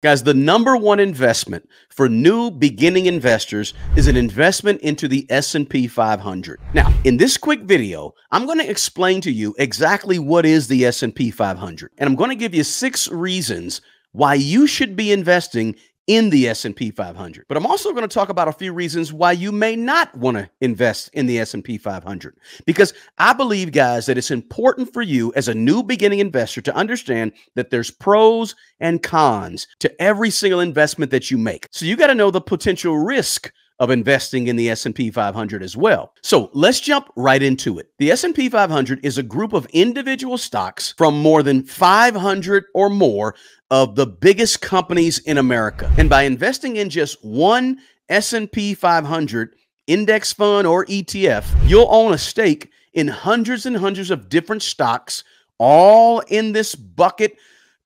Guys, the number one investment for new beginning investors is an investment into the S&P 500. Now, in this quick video, I'm going to explain to you exactly what is the S&P 500, and I'm going to give you six reasons why you should be investing in the S&P 500. But I'm also going to talk about a few reasons why you may not want to invest in the S&P 500 because I believe guys that it's important for you as a new beginning investor to understand that there's pros and cons to every single investment that you make. So you got to know the potential risk of investing in the S&P 500 as well. So let's jump right into it. The S&P 500 is a group of individual stocks from more than 500 or more of the biggest companies in America. And by investing in just one S&P 500 index fund or ETF, you'll own a stake in hundreds and hundreds of different stocks all in this bucket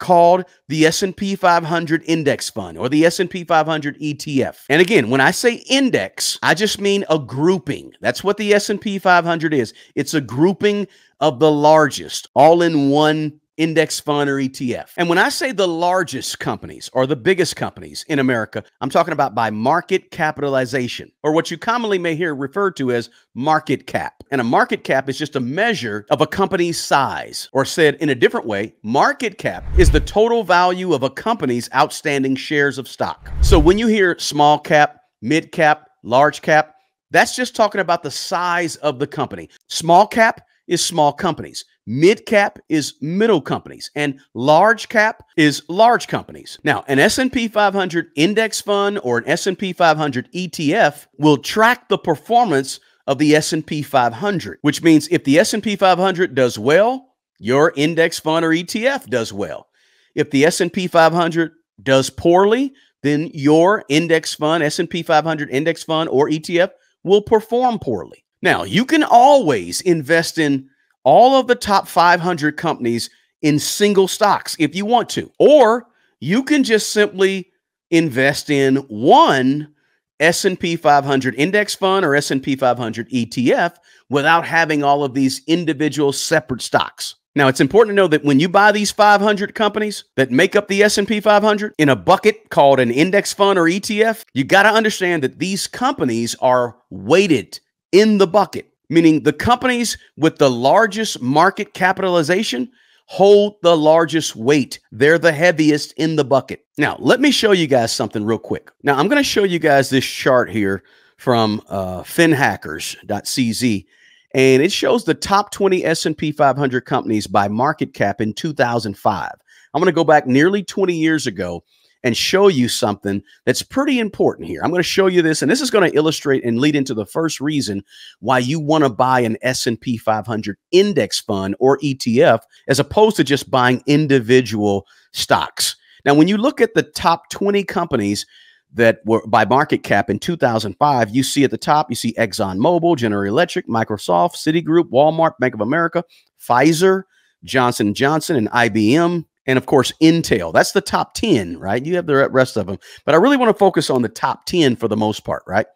called the S&P 500 index fund or the S&P 500 ETF. And again, when I say index, I just mean a grouping. That's what the S&P 500 is. It's a grouping of the largest all in one index fund or ETF. And when I say the largest companies or the biggest companies in America, I'm talking about by market capitalization or what you commonly may hear referred to as market cap. And a market cap is just a measure of a company's size or said in a different way, market cap is the total value of a company's outstanding shares of stock. So when you hear small cap, mid cap, large cap, that's just talking about the size of the company. Small cap is small companies. Mid cap is middle companies and large cap is large companies. Now, an S&P 500 index fund or an S&P 500 ETF will track the performance of the S&P 500, which means if the S&P 500 does well, your index fund or ETF does well. If the S&P 500 does poorly, then your index fund, S&P 500 index fund or ETF will perform poorly. Now, you can always invest in all of the top 500 companies in single stocks if you want to. Or you can just simply invest in one S&P 500 index fund or S&P 500 ETF without having all of these individual separate stocks. Now, it's important to know that when you buy these 500 companies that make up the S&P 500 in a bucket called an index fund or ETF, you got to understand that these companies are weighted in the bucket meaning the companies with the largest market capitalization hold the largest weight. They're the heaviest in the bucket. Now, let me show you guys something real quick. Now, I'm going to show you guys this chart here from uh, finhackers.cz and it shows the top 20 S&P 500 companies by market cap in 2005. I'm going to go back nearly 20 years ago and show you something that's pretty important here. I'm going to show you this, and this is going to illustrate and lead into the first reason why you want to buy an S&P 500 index fund or ETF as opposed to just buying individual stocks. Now, when you look at the top 20 companies that were by market cap in 2005, you see at the top, you see ExxonMobil, General Electric, Microsoft, Citigroup, Walmart, Bank of America, Pfizer, Johnson Johnson, and IBM, and of course Intel. That's the top 10, right? You have the rest of them. But I really want to focus on the top 10 for the most part, right?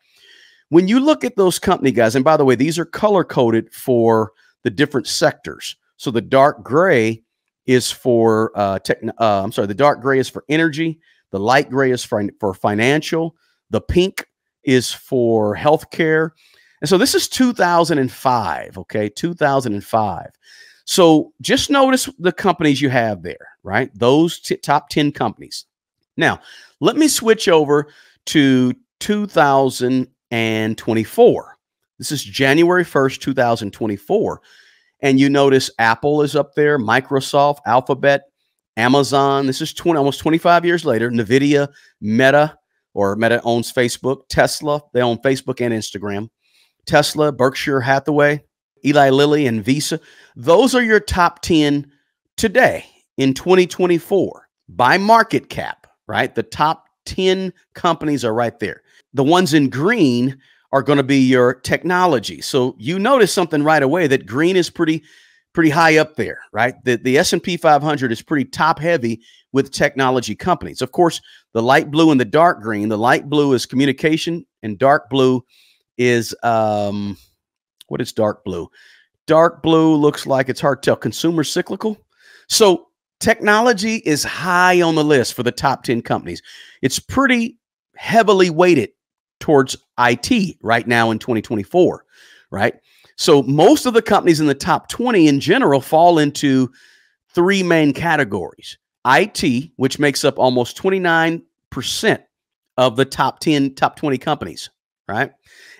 When you look at those company guys, and by the way, these are color coded for the different sectors. So the dark gray is for uh, tech, uh, I'm sorry, the dark gray is for energy, the light gray is for, for financial, the pink is for healthcare. And so this is 2005, okay? 2005. So just notice the companies you have there, right? Those top 10 companies. Now, let me switch over to 2024. This is January 1st, 2024. And you notice Apple is up there, Microsoft, Alphabet, Amazon. This is 20, almost 25 years later. NVIDIA, Meta, or Meta owns Facebook, Tesla, they own Facebook and Instagram. Tesla, Berkshire Hathaway, Eli Lilly, and Visa. Those are your top 10 today in 2024 by market cap, right? The top 10 companies are right there. The ones in green are going to be your technology. So you notice something right away that green is pretty pretty high up there, right? The the S&P 500 is pretty top heavy with technology companies. Of course, the light blue and the dark green, the light blue is communication and dark blue is um what is dark blue? Dark blue looks like it's hard to tell. Consumer cyclical. So Technology is high on the list for the top 10 companies. It's pretty heavily weighted towards IT right now in 2024, right? So most of the companies in the top 20 in general fall into three main categories. IT, which makes up almost 29% of the top 10, top 20 companies, right?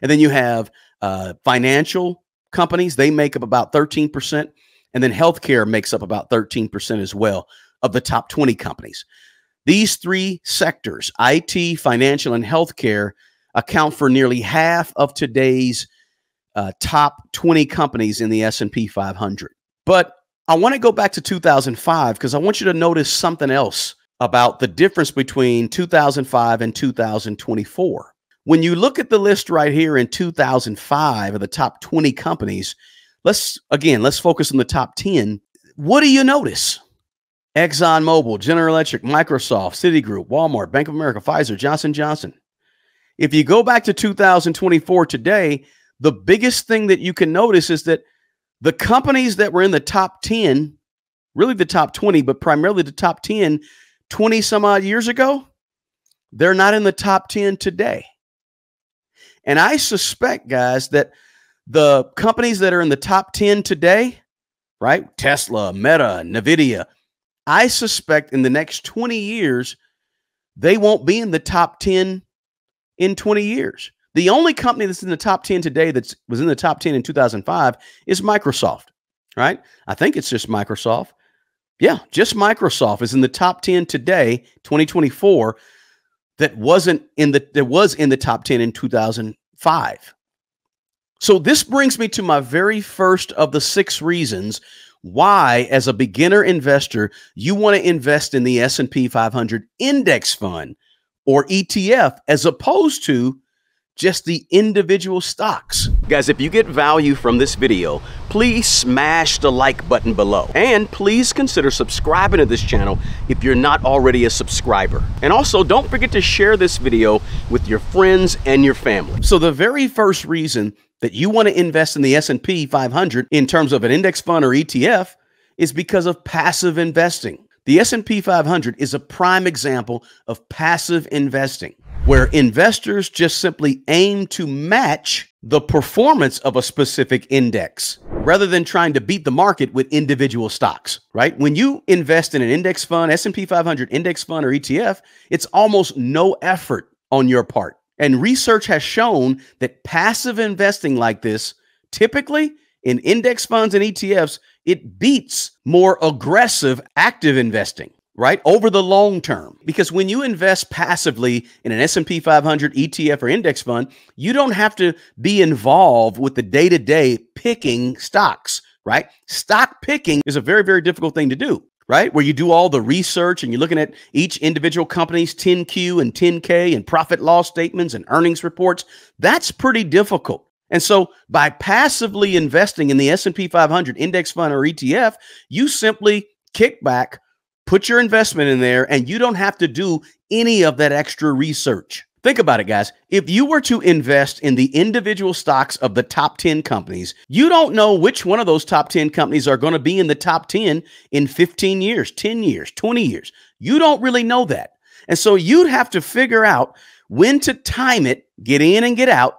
And then you have uh, financial companies, they make up about 13%. And then healthcare makes up about 13% as well of the top 20 companies. These three sectors, IT, financial, and healthcare, account for nearly half of today's uh, top 20 companies in the S&P 500. But I want to go back to 2005 because I want you to notice something else about the difference between 2005 and 2024. When you look at the list right here in 2005 of the top 20 companies, let's again, let's focus on the top 10. What do you notice? ExxonMobil, General Electric, Microsoft, Citigroup, Walmart, Bank of America, Pfizer, Johnson Johnson. If you go back to 2024 today, the biggest thing that you can notice is that the companies that were in the top 10, really the top 20, but primarily the top 10 20 some odd years ago, they're not in the top 10 today. And I suspect, guys, that the companies that are in the top 10 today, right? Tesla, Meta, Nvidia, I suspect in the next 20 years, they won't be in the top 10 in 20 years. The only company that's in the top 10 today that was in the top 10 in 2005 is Microsoft, right? I think it's just Microsoft. Yeah, just Microsoft is in the top 10 today, 2024, that wasn't in the that was in the top 10 in 2005. So this brings me to my very first of the six reasons why as a beginner investor you want to invest in the S&P 500 index fund or ETF as opposed to just the individual stocks. Guys, if you get value from this video, please smash the like button below. And please consider subscribing to this channel if you're not already a subscriber. And also, don't forget to share this video with your friends and your family. So the very first reason that you want to invest in the S&P 500 in terms of an index fund or ETF is because of passive investing. The S&P 500 is a prime example of passive investing where investors just simply aim to match the performance of a specific index rather than trying to beat the market with individual stocks, right? When you invest in an index fund, S&P 500 index fund or ETF, it's almost no effort on your part. And research has shown that passive investing like this, typically in index funds and ETFs, it beats more aggressive active investing right over the long term because when you invest passively in an S&P 500 ETF or index fund you don't have to be involved with the day-to-day picking stocks right stock picking is a very very difficult thing to do right? Where you do all the research and you're looking at each individual company's 10Q and 10K and profit loss statements and earnings reports. That's pretty difficult. And so by passively investing in the S&P 500 index fund or ETF, you simply kick back, put your investment in there and you don't have to do any of that extra research. Think about it, guys. If you were to invest in the individual stocks of the top 10 companies, you don't know which one of those top 10 companies are going to be in the top 10 in 15 years, 10 years, 20 years. You don't really know that. And so you'd have to figure out when to time it, get in and get out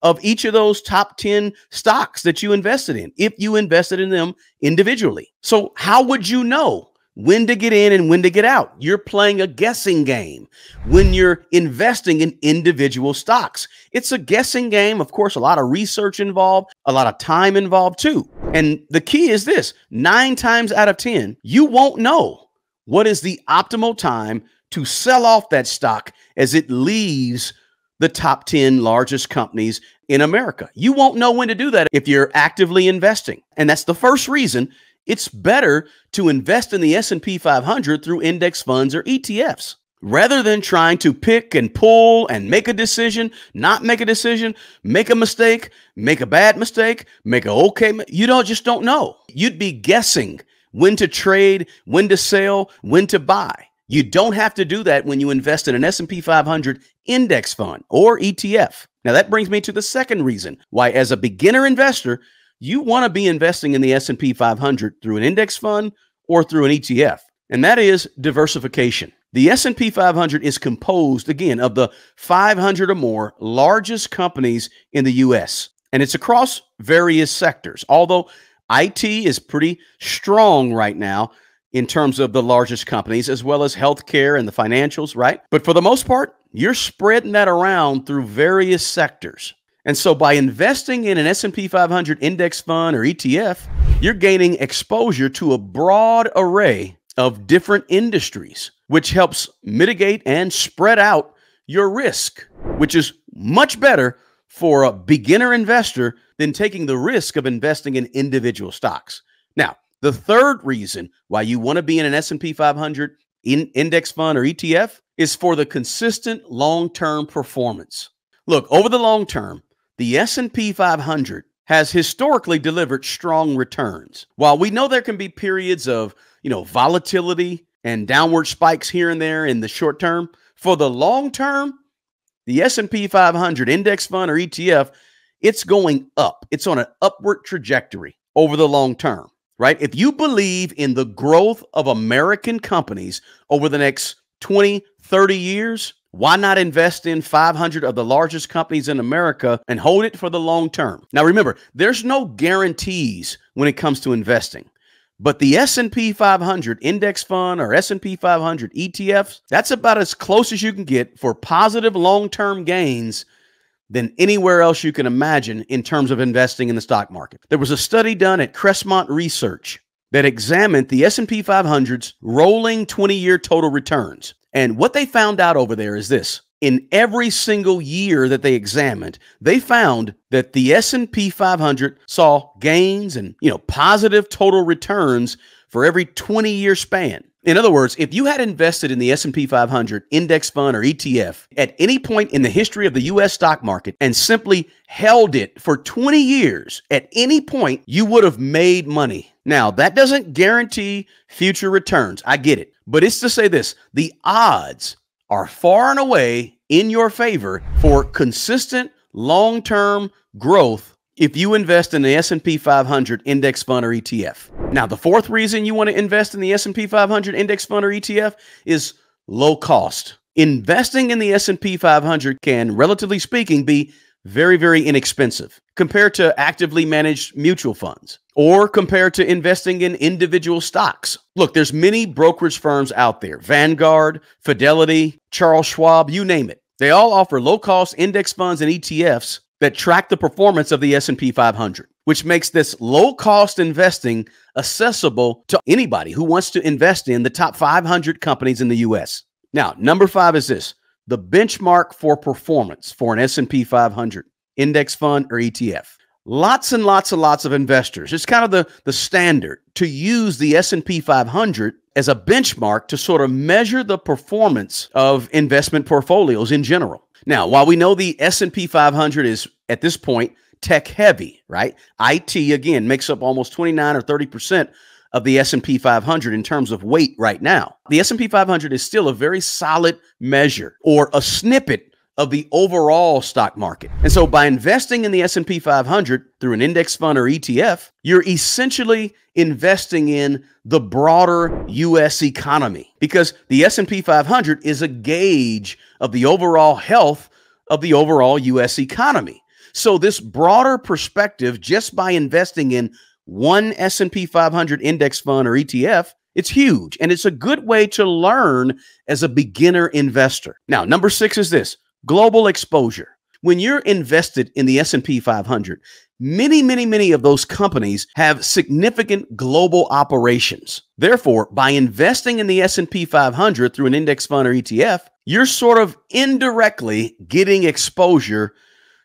of each of those top 10 stocks that you invested in if you invested in them individually. So, how would you know when to get in and when to get out. You're playing a guessing game when you're investing in individual stocks. It's a guessing game. Of course, a lot of research involved, a lot of time involved too. And the key is this nine times out of 10, you won't know what is the optimal time to sell off that stock as it leaves the top 10 largest companies in America. You won't know when to do that if you're actively investing. And that's the first reason it's better to invest in the S&P 500 through index funds or ETFs rather than trying to pick and pull and make a decision, not make a decision, make a mistake, make a bad mistake, make a okay, you don't just don't know. You'd be guessing when to trade, when to sell, when to buy. You don't have to do that when you invest in an S&P 500 index fund or ETF. Now that brings me to the second reason why as a beginner investor, you want to be investing in the S&P 500 through an index fund or through an ETF. and that is diversification. The S&P 500 is composed again of the 500 or more largest companies in the US, and it's across various sectors. Although IT is pretty strong right now in terms of the largest companies as well as healthcare and the financials, right? But for the most part, you're spreading that around through various sectors. And so by investing in an S&P 500 index fund or ETF, you're gaining exposure to a broad array of different industries, which helps mitigate and spread out your risk, which is much better for a beginner investor than taking the risk of investing in individual stocks. Now, the third reason why you want to be in an S&P 500 in index fund or ETF is for the consistent long-term performance. Look, over the long term, the S&P 500 has historically delivered strong returns. While we know there can be periods of, you know, volatility and downward spikes here and there in the short term, for the long term, the S&P 500 index fund or ETF, it's going up. It's on an upward trajectory over the long term, right? If you believe in the growth of American companies over the next 20, 30 years, why not invest in 500 of the largest companies in America and hold it for the long term? Now remember, there's no guarantees when it comes to investing. But the S&P 500 index fund or S&P 500 ETFs, that's about as close as you can get for positive long-term gains than anywhere else you can imagine in terms of investing in the stock market. There was a study done at Crestmont Research that examined the S&P 500's rolling 20-year total returns. And what they found out over there is this. In every single year that they examined, they found that the S&P 500 saw gains and, you know, positive total returns for every 20-year span. In other words, if you had invested in the S&P 500 index fund or ETF at any point in the history of the US stock market and simply held it for 20 years, at any point you would have made money. Now, that doesn't guarantee future returns. I get it. But it's to say this, the odds are far and away in your favor for consistent long-term growth if you invest in the S&P 500 index fund or ETF. Now, the fourth reason you want to invest in the S&P 500 index fund or ETF is low cost. Investing in the S&P 500 can, relatively speaking, be very, very inexpensive compared to actively managed mutual funds or compared to investing in individual stocks. Look, there's many brokerage firms out there, Vanguard, Fidelity, Charles Schwab, you name it. They all offer low-cost index funds and ETFs that track the performance of the S&P 500, which makes this low-cost investing accessible to anybody who wants to invest in the top 500 companies in the US. Now, number 5 is this: the benchmark for performance for an S&P 500 index fund or ETF. Lots and lots and lots of investors. It's kind of the, the standard to use the S&P 500 as a benchmark to sort of measure the performance of investment portfolios in general. Now, while we know the S&P 500 is at this point tech heavy, right? IT again makes up almost 29 or 30% of the S&P 500 in terms of weight right now. The S&P 500 is still a very solid measure or a snippet of the overall stock market. And so by investing in the S&P 500 through an index fund or ETF, you're essentially investing in the broader US economy because the S&P 500 is a gauge of the overall health of the overall US economy. So this broader perspective just by investing in one S&P 500 index fund or ETF it's huge and it's a good way to learn as a beginner investor. Now, number 6 is this global exposure. When you're invested in the S&P 500, many, many, many of those companies have significant global operations. Therefore, by investing in the S&P 500 through an index fund or ETF, you're sort of indirectly getting exposure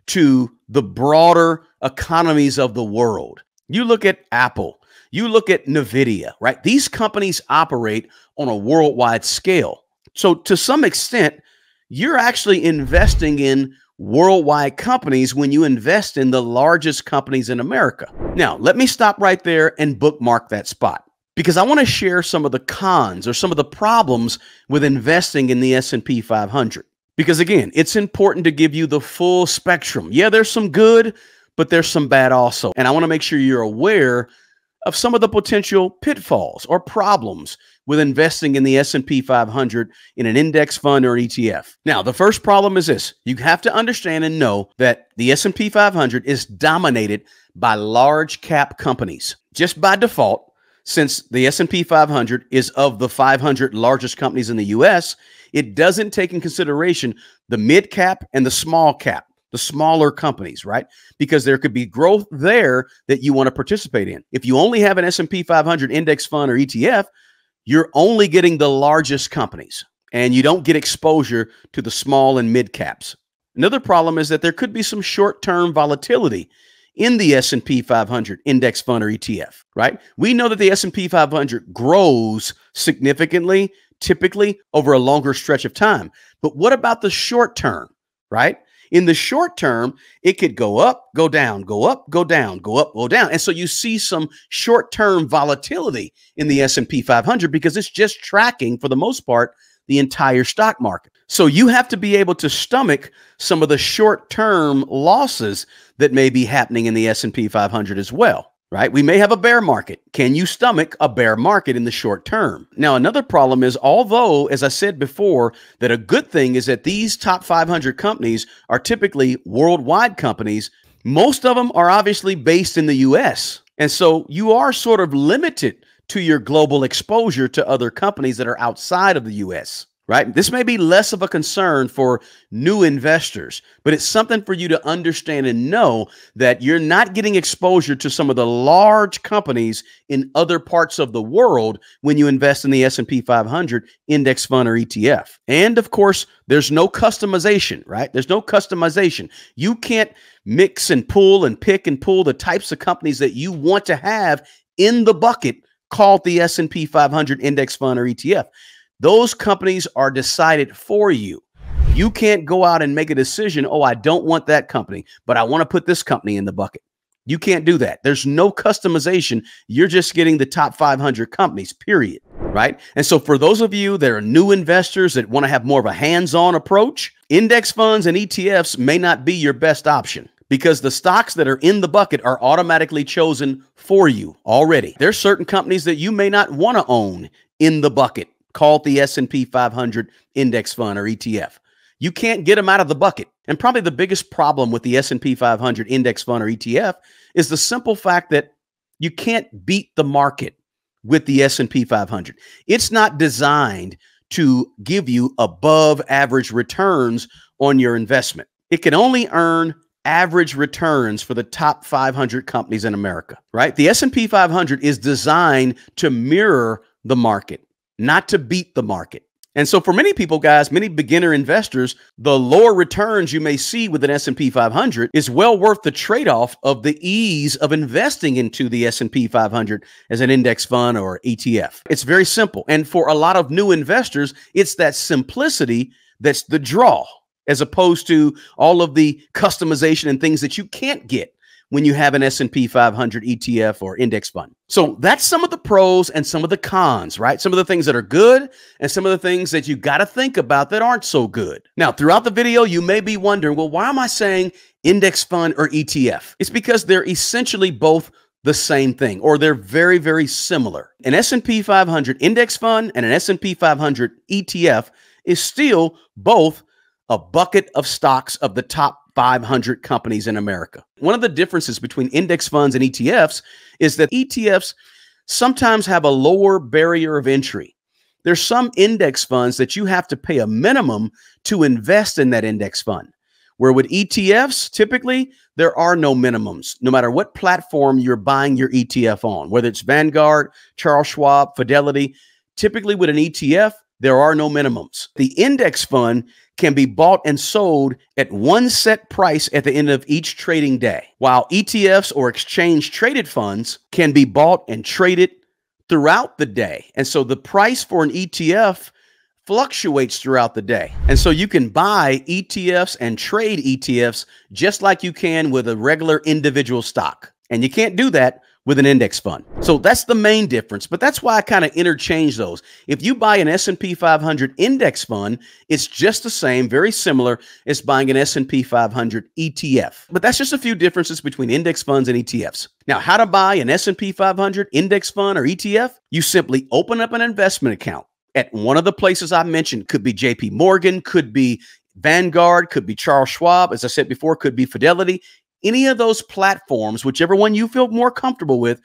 to the broader economies of the world. You look at Apple, you look at Nvidia, right? These companies operate on a worldwide scale. So to some extent, you're actually investing in worldwide companies when you invest in the largest companies in America. Now, let me stop right there and bookmark that spot because I want to share some of the cons or some of the problems with investing in the S&P 500. Because again, it's important to give you the full spectrum. Yeah, there's some good, but there's some bad also. And I want to make sure you're aware of some of the potential pitfalls or problems with investing in the S&P 500 in an index fund or an ETF. Now, the first problem is this. You have to understand and know that the S&P 500 is dominated by large cap companies. Just by default, since the S&P 500 is of the 500 largest companies in the US, it doesn't take in consideration the mid cap and the small cap the smaller companies, right? Because there could be growth there that you want to participate in. If you only have an S&P 500 index fund or ETF, you're only getting the largest companies and you don't get exposure to the small and mid caps. Another problem is that there could be some short-term volatility in the S&P 500 index fund or ETF, right? We know that the S&P 500 grows significantly typically over a longer stretch of time. But what about the short term, right? In the short term, it could go up, go down, go up, go down, go up, go down. And so you see some short-term volatility in the S&P 500 because it's just tracking for the most part the entire stock market. So you have to be able to stomach some of the short-term losses that may be happening in the S&P 500 as well right? We may have a bear market. Can you stomach a bear market in the short term? Now, another problem is, although, as I said before, that a good thing is that these top 500 companies are typically worldwide companies, most of them are obviously based in the US. And so you are sort of limited to your global exposure to other companies that are outside of the US right? This may be less of a concern for new investors, but it's something for you to understand and know that you're not getting exposure to some of the large companies in other parts of the world when you invest in the S&P 500 index fund or ETF. And of course, there's no customization, right? There's no customization. You can't mix and pull and pick and pull the types of companies that you want to have in the bucket called the S&P 500 index fund or ETF. Those companies are decided for you. You can't go out and make a decision, oh, I don't want that company, but I want to put this company in the bucket. You can't do that. There's no customization. You're just getting the top 500 companies, period. Right. And so, for those of you that are new investors that want to have more of a hands on approach, index funds and ETFs may not be your best option because the stocks that are in the bucket are automatically chosen for you already. There's certain companies that you may not want to own in the bucket called the S&P 500 index fund or ETF. You can't get them out of the bucket. And probably the biggest problem with the S&P 500 index fund or ETF is the simple fact that you can't beat the market with the S&P 500. It's not designed to give you above average returns on your investment. It can only earn average returns for the top 500 companies in America, right? The S&P 500 is designed to mirror the market not to beat the market. And so for many people guys, many beginner investors, the lower returns you may see with an S&P 500 is well worth the trade-off of the ease of investing into the S&P 500 as an index fund or ETF. It's very simple. And for a lot of new investors, it's that simplicity that's the draw as opposed to all of the customization and things that you can't get when you have an S&P 500 ETF or index fund. So that's some of the pros and some of the cons, right? Some of the things that are good and some of the things that you got to think about that aren't so good. Now, throughout the video, you may be wondering, well, why am I saying index fund or ETF? It's because they're essentially both the same thing or they're very very similar. An S&P 500 index fund and an S&P 500 ETF is still both a bucket of stocks of the top 500 companies in America. One of the differences between index funds and ETFs is that ETFs sometimes have a lower barrier of entry. There's some index funds that you have to pay a minimum to invest in that index fund. Where with ETFs, typically there are no minimums, no matter what platform you're buying your ETF on, whether it's Vanguard, Charles Schwab, Fidelity. Typically, with an ETF, there are no minimums. The index fund can be bought and sold at one set price at the end of each trading day, while ETFs or exchange traded funds can be bought and traded throughout the day. And so the price for an ETF fluctuates throughout the day. And so you can buy ETFs and trade ETFs just like you can with a regular individual stock. And you can't do that with an index fund. So that's the main difference, but that's why I kind of interchange those. If you buy an S&P 500 index fund, it's just the same, very similar as buying an S&P 500 ETF. But that's just a few differences between index funds and ETFs. Now, how to buy an S&P 500 index fund or ETF? You simply open up an investment account at one of the places I mentioned. Could be JP Morgan, could be Vanguard, could be Charles Schwab, as I said before, could be Fidelity any of those platforms, whichever one you feel more comfortable with,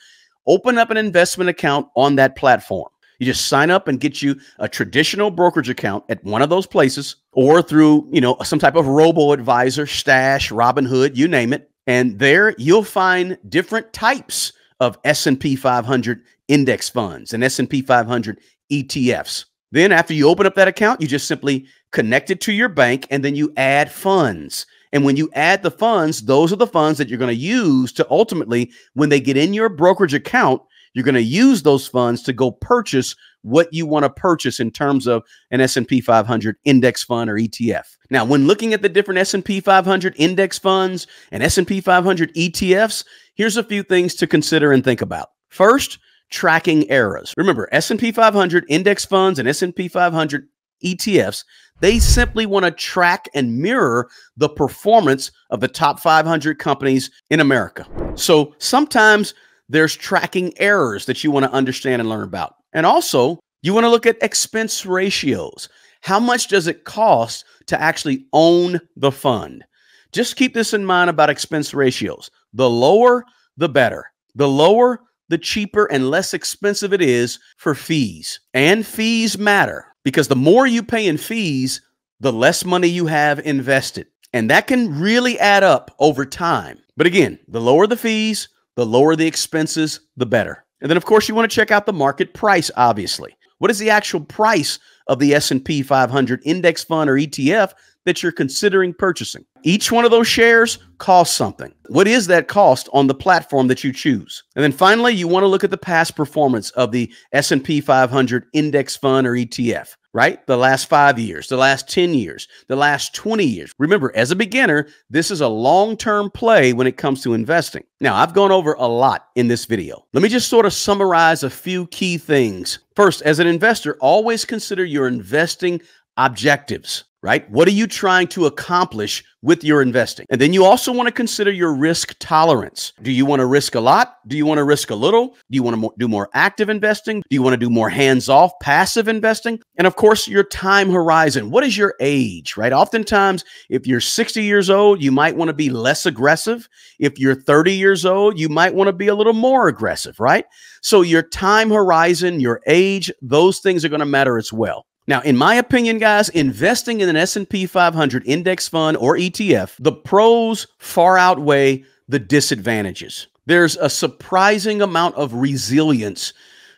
open up an investment account on that platform. You just sign up and get you a traditional brokerage account at one of those places or through, you know, some type of robo advisor, stash, Robinhood, you name it. And there you'll find different types of S&P 500 index funds and S&P 500 ETFs. Then after you open up that account, you just simply connect it to your bank and then you add funds. And when you add the funds, those are the funds that you're going to use to ultimately, when they get in your brokerage account, you're going to use those funds to go purchase what you want to purchase in terms of an S&P 500 index fund or ETF. Now, when looking at the different S&P 500 index funds and S&P 500 ETFs, here's a few things to consider and think about. First, tracking errors. Remember, S&P 500 index funds and S&P 500 ETFs, they simply want to track and mirror the performance of the top 500 companies in America. So sometimes there's tracking errors that you want to understand and learn about. And also, you want to look at expense ratios. How much does it cost to actually own the fund? Just keep this in mind about expense ratios. The lower, the better. The lower, the cheaper and less expensive it is for fees. And fees matter because the more you pay in fees, the less money you have invested. And that can really add up over time. But again, the lower the fees, the lower the expenses, the better. And then of course you want to check out the market price obviously. What is the actual price of the S&P 500 index fund or ETF that you're considering purchasing? Each one of those shares costs something. What is that cost on the platform that you choose? And then finally, you want to look at the past performance of the S&P 500 index fund or ETF right? The last five years, the last 10 years, the last 20 years. Remember, as a beginner, this is a long term play when it comes to investing. Now, I've gone over a lot in this video. Let me just sort of summarize a few key things. First, as an investor, always consider your investing objectives right? What are you trying to accomplish with your investing? And then you also want to consider your risk tolerance. Do you want to risk a lot? Do you want to risk a little? Do you want to do more active investing? Do you want to do more hands off, passive investing? And of course, your time horizon. What is your age, right? Oftentimes, if you're 60 years old, you might want to be less aggressive. If you're 30 years old, you might want to be a little more aggressive, right? So your time horizon, your age, those things are going to matter as well. Now, in my opinion, guys, investing in an S&P 500 index fund or ETF, the pros far outweigh the disadvantages. There's a surprising amount of resilience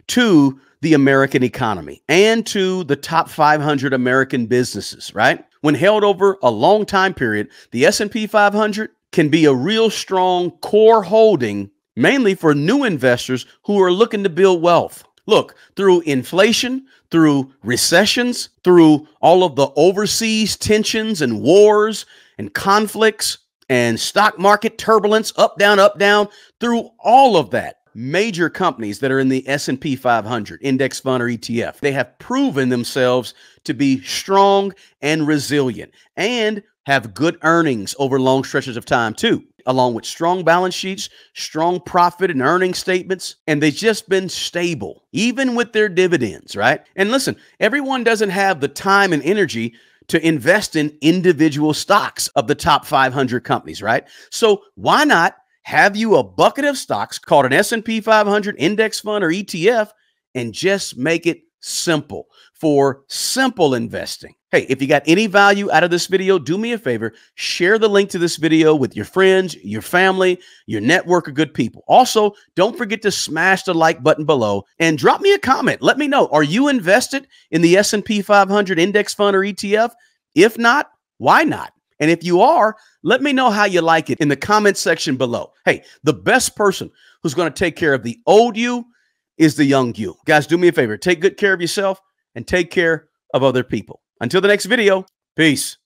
to the American economy and to the top 500 American businesses, right? When held over a long time period, the S&P 500 can be a real strong core holding mainly for new investors who are looking to build wealth. Look, through inflation, through recessions, through all of the overseas tensions and wars and conflicts and stock market turbulence, up down up down, through all of that, major companies that are in the S&P 500 index fund or ETF, they have proven themselves to be strong and resilient and have good earnings over long stretches of time too along with strong balance sheets, strong profit and earning statements, and they've just been stable, even with their dividends, right? And listen, everyone doesn't have the time and energy to invest in individual stocks of the top 500 companies, right? So why not have you a bucket of stocks called an S&P 500 index fund or ETF and just make it simple for simple investing. Hey, if you got any value out of this video, do me a favor, share the link to this video with your friends, your family, your network of good people. Also, don't forget to smash the like button below and drop me a comment. Let me know, are you invested in the S&P 500 index fund or ETF? If not, why not? And if you are, let me know how you like it in the comment section below. Hey, the best person who's going to take care of the old you is the young you. Guys, do me a favor. Take good care of yourself and take care of other people. Until the next video, peace.